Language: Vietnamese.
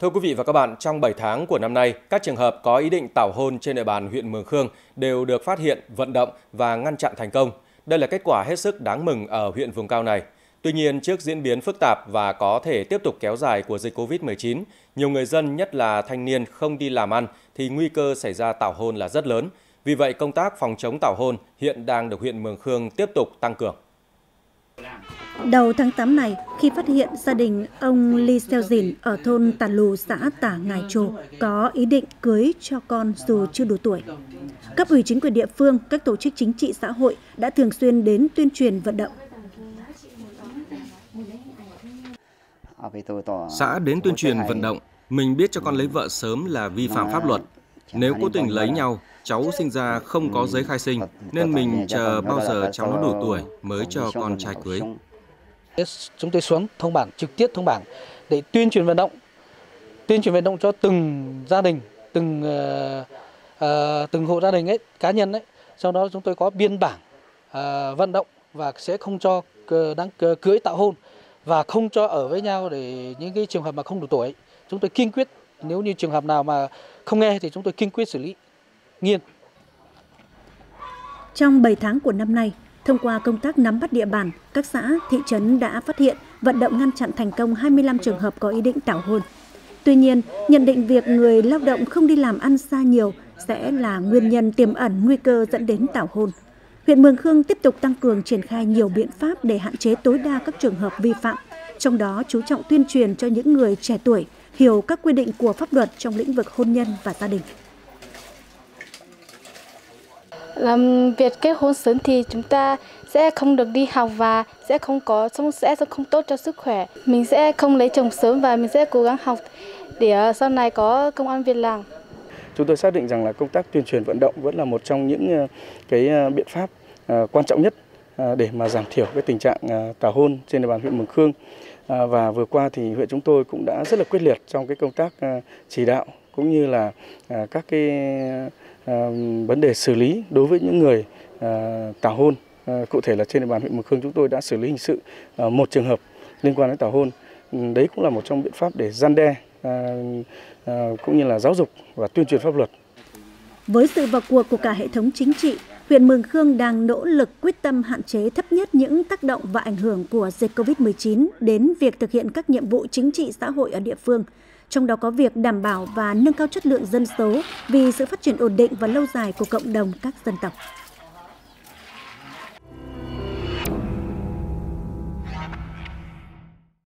Thưa quý vị và các bạn, trong 7 tháng của năm nay, các trường hợp có ý định tảo hôn trên địa bàn huyện Mường Khương đều được phát hiện, vận động và ngăn chặn thành công. Đây là kết quả hết sức đáng mừng ở huyện vùng cao này. Tuy nhiên, trước diễn biến phức tạp và có thể tiếp tục kéo dài của dịch COVID-19, nhiều người dân, nhất là thanh niên không đi làm ăn, thì nguy cơ xảy ra tảo hôn là rất lớn. Vì vậy, công tác phòng chống tảo hôn hiện đang được huyện Mường Khương tiếp tục tăng cường. Đầu tháng 8 này, khi phát hiện gia đình ông Lee Seo Jin ở thôn Tà Lù, xã Tả Ngài Trồ có ý định cưới cho con dù chưa đủ tuổi. Cấp ủy chính quyền địa phương, các tổ chức chính trị xã hội đã thường xuyên đến tuyên truyền vận động. Xã đến tuyên truyền vận động, mình biết cho con lấy vợ sớm là vi phạm pháp luật. Nếu cố tình lấy nhau, cháu sinh ra không có giấy khai sinh, nên mình chờ bao giờ cháu nó đủ tuổi mới cho con trai cưới. Chúng tôi xuống thông bản, trực tiếp thông bản để tuyên truyền vận động, tuyên truyền vận động cho từng gia đình, từng uh, uh, từng hộ gia đình ấy, cá nhân ấy. Sau đó chúng tôi có biên bản uh, vận động và sẽ không cho đăng cưới tạo hôn và không cho ở với nhau để những cái trường hợp mà không đủ tuổi. Chúng tôi kiên quyết nếu như trường hợp nào mà không nghe thì chúng tôi kiên quyết xử lý nghiêm. Trong 7 tháng của năm nay, thông qua công tác nắm bắt địa bàn, các xã, thị trấn đã phát hiện, vận động ngăn chặn thành công 25 trường hợp có ý định tảo hôn. Tuy nhiên, nhận định việc người lao động không đi làm ăn xa nhiều sẽ là nguyên nhân tiềm ẩn nguy cơ dẫn đến tảo hôn. Huyện Mường Khương tiếp tục tăng cường triển khai nhiều biện pháp để hạn chế tối đa các trường hợp vi phạm, trong đó chú trọng tuyên truyền cho những người trẻ tuổi hiểu các quy định của pháp luật trong lĩnh vực hôn nhân và gia đình. Làm việc kết hôn sớm thì chúng ta sẽ không được đi học và sẽ không có sẽ không tốt cho sức khỏe. Mình sẽ không lấy chồng sớm và mình sẽ cố gắng học để ờ, sau này có công an việc làm. Chúng tôi xác định rằng là công tác tuyên truyền vận động vẫn là một trong những ờ, cái ờ, biện pháp quan trọng nhất để mà giảm thiểu cái tình trạng tảo hôn trên địa bàn huyện Mường Khương. Và vừa qua thì huyện chúng tôi cũng đã rất là quyết liệt trong cái công tác chỉ đạo cũng như là các cái Ờ, vấn đề xử lý đối với những người ờ, tảo hôn. Ờ, cụ thể là trên địa bàn huyện Mường Khương chúng tôi đã xử lý hình sự một trường hợp liên quan đến tảo hôn. Ừ, đấy cũng là một trong biện pháp để gian đe cũng như là giáo dục và tuyên truyền pháp luật. Với sự vào cuộc của cả hệ thống chính trị, huyện Mường Khương đang nỗ lực quyết tâm hạn chế thấp nhất những tác động và ảnh hưởng của dịch COVID-19 đến việc thực hiện các nhiệm vụ chính trị xã hội ở địa phương, trong đó có việc đảm bảo và nâng cao chất lượng dân số vì sự phát triển ổn định và lâu dài của cộng đồng các dân tộc.